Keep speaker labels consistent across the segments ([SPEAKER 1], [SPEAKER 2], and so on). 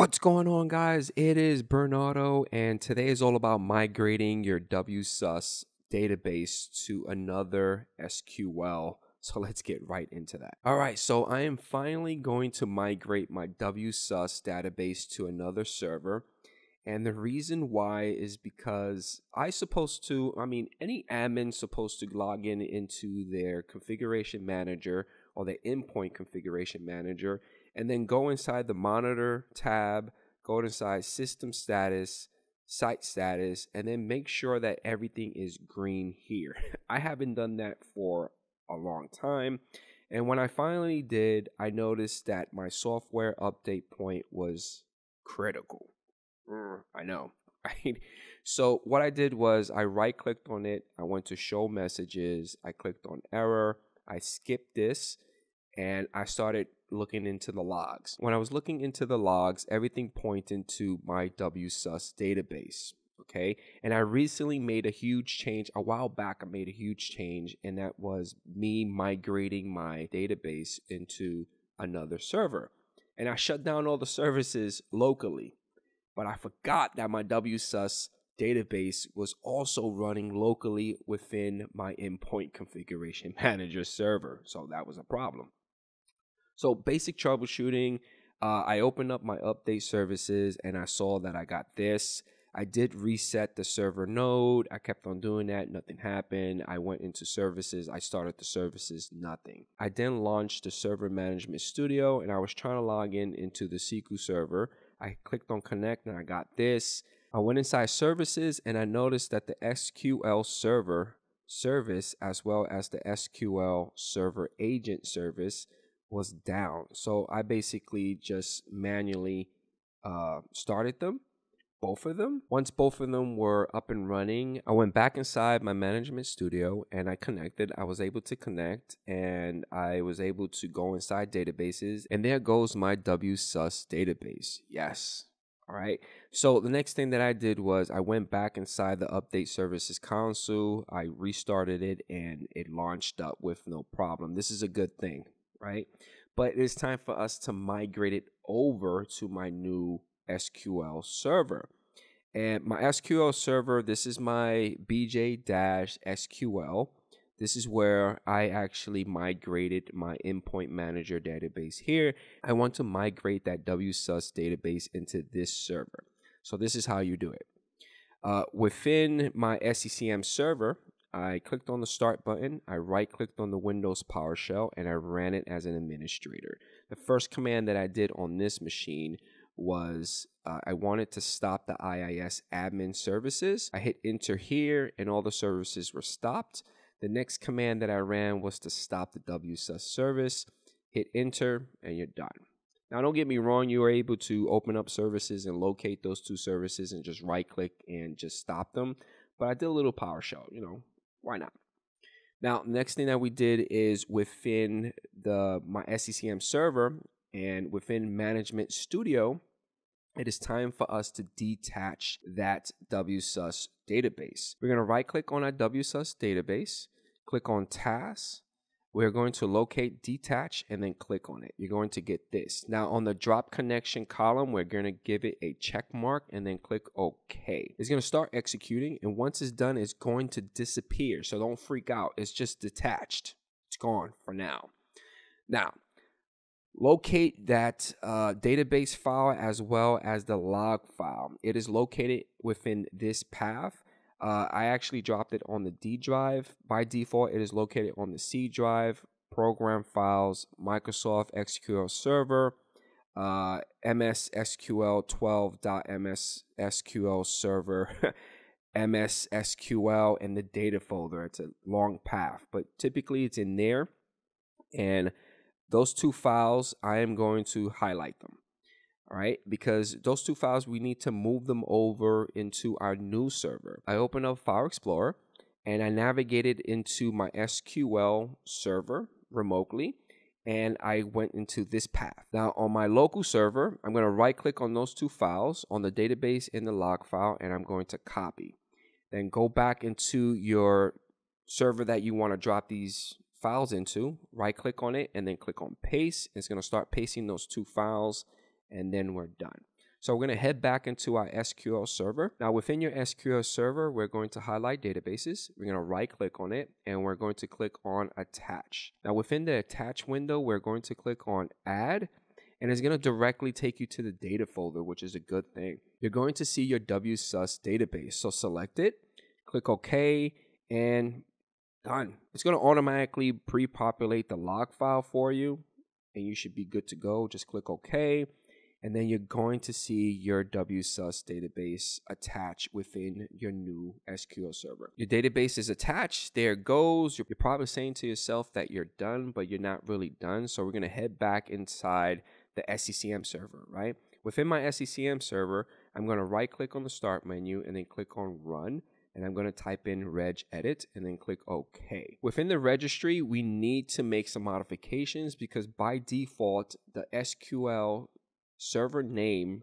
[SPEAKER 1] What's going on, guys? It is Bernardo, and today is all about migrating your WSUS database to another SQL. So let's get right into that. All right, so I am finally going to migrate my WSUS database to another server. And the reason why is because I supposed to, I mean, any admin supposed to log in into their configuration manager or their endpoint configuration manager and then go inside the monitor tab, go inside system status, site status, and then make sure that everything is green here. I haven't done that for a long time. And when I finally did, I noticed that my software update point was critical. Mm, I know, right? So what I did was I right clicked on it. I went to show messages. I clicked on error. I skipped this and I started looking into the logs. When I was looking into the logs, everything pointed to my WSUS database. Okay. And I recently made a huge change. A while back, I made a huge change, and that was me migrating my database into another server. And I shut down all the services locally. But I forgot that my WSUS database was also running locally within my endpoint configuration manager server. So that was a problem. So basic troubleshooting. Uh, I opened up my update services and I saw that I got this. I did reset the server node. I kept on doing that. Nothing happened. I went into services. I started the services. Nothing. I then launched the server management studio and I was trying to log in into the SQL server. I clicked on connect and I got this. I went inside services and I noticed that the SQL server service as well as the SQL server agent service was down. So I basically just manually uh, started them, both of them. Once both of them were up and running, I went back inside my management studio and I connected. I was able to connect and I was able to go inside databases. And there goes my WSUS database. Yes. All right. So the next thing that I did was I went back inside the update services console. I restarted it and it launched up with no problem. This is a good thing right? But it's time for us to migrate it over to my new SQL server. And my SQL server, this is my BJ SQL. This is where I actually migrated my endpoint manager database here. I want to migrate that WSUS database into this server. So this is how you do it. Uh, within my SCCM server, I clicked on the start button, I right clicked on the Windows PowerShell, and I ran it as an administrator. The first command that I did on this machine was uh, I wanted to stop the IIS admin services. I hit enter here, and all the services were stopped. The next command that I ran was to stop the WSUS service. Hit enter, and you're done. Now, don't get me wrong, you are able to open up services and locate those two services and just right click and just stop them. But I did a little PowerShell, you know, why not? Now, next thing that we did is within the my SCCM server and within Management Studio, it is time for us to detach that WSUS database. We're going to right click on our WSUS database, click on Tasks, we're going to locate detach and then click on it. You're going to get this. Now on the drop connection column, we're going to give it a check mark and then click OK. It's going to start executing and once it's done, it's going to disappear. So don't freak out. It's just detached. It's gone for now. Now, locate that uh, database file as well as the log file. It is located within this path. Uh, I actually dropped it on the D drive. By default, it is located on the C drive, program files, Microsoft SQL Server, uh, MSSQL 12.MSSQL Server, MSSQL, and the data folder. It's a long path, but typically it's in there. And those two files, I am going to highlight them all right? Because those two files, we need to move them over into our new server. I open up File Explorer and I navigated into my SQL server remotely and I went into this path. Now on my local server, I'm going to right click on those two files on the database in the log file and I'm going to copy. Then go back into your server that you want to drop these files into, right click on it and then click on paste. It's going to start pasting those two files and then we're done. So we're going to head back into our SQL server. Now within your SQL server, we're going to highlight databases. We're going to right click on it and we're going to click on attach. Now within the attach window, we're going to click on add and it's going to directly take you to the data folder, which is a good thing. You're going to see your WSUS database. So select it, click OK, and done. It's going to automatically pre-populate the log file for you and you should be good to go. Just click OK and then you're going to see your WSUS database attached within your new SQL server. Your database is attached, there goes. You're probably saying to yourself that you're done, but you're not really done. So we're gonna head back inside the SCCM server, right? Within my SCCM server, I'm gonna right click on the start menu and then click on run and I'm going to type in reg edit and then click OK. Within the registry, we need to make some modifications because by default, the SQL server name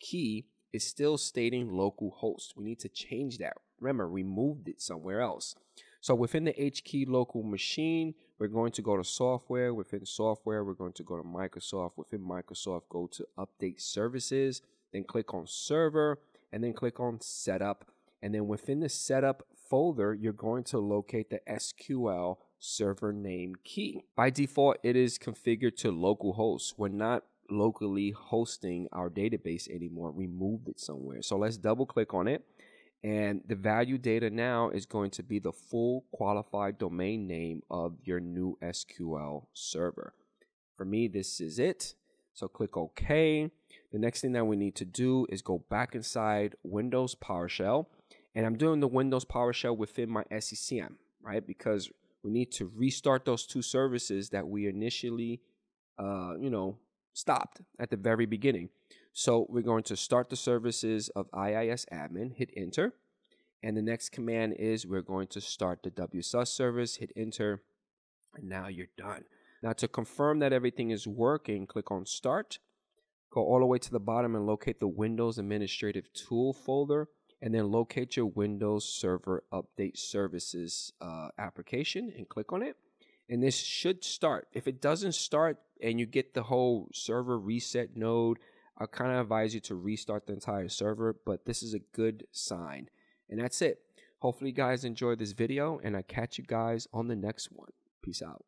[SPEAKER 1] key is still stating local host. We need to change that. Remember, we moved it somewhere else. So within the H key local machine, we're going to go to software. Within software, we're going to go to Microsoft. Within Microsoft, go to update services, then click on server, and then click on setup. And then within the setup folder, you're going to locate the SQL server name key. By default, it is configured to localhost. We're not locally hosting our database anymore. We moved it somewhere. So let's double click on it. And the value data now is going to be the full qualified domain name of your new SQL server. For me, this is it. So click OK. The next thing that we need to do is go back inside Windows PowerShell. And I'm doing the Windows PowerShell within my SCCM, right? Because we need to restart those two services that we initially, uh, you know, stopped at the very beginning. So we're going to start the services of IIS admin, hit enter. And the next command is we're going to start the WSUS service, hit enter, and now you're done. Now to confirm that everything is working, click on start, go all the way to the bottom and locate the Windows Administrative Tool folder, and then locate your Windows Server Update Services uh, application and click on it and this should start. If it doesn't start and you get the whole server reset node, I kind of advise you to restart the entire server, but this is a good sign. And that's it. Hopefully you guys enjoyed this video and I catch you guys on the next one. Peace out.